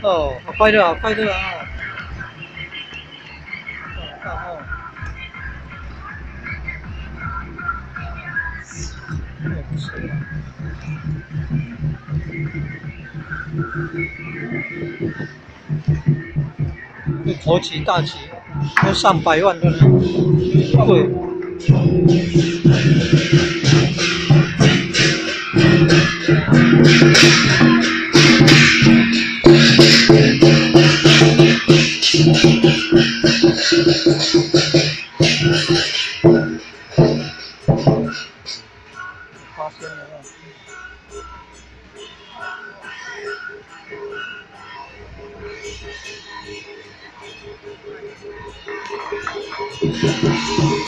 哦，好快乐，好快乐啊！哦，哦，哦，不是。那头旗大旗，要上百万的呢，对。发现了啊。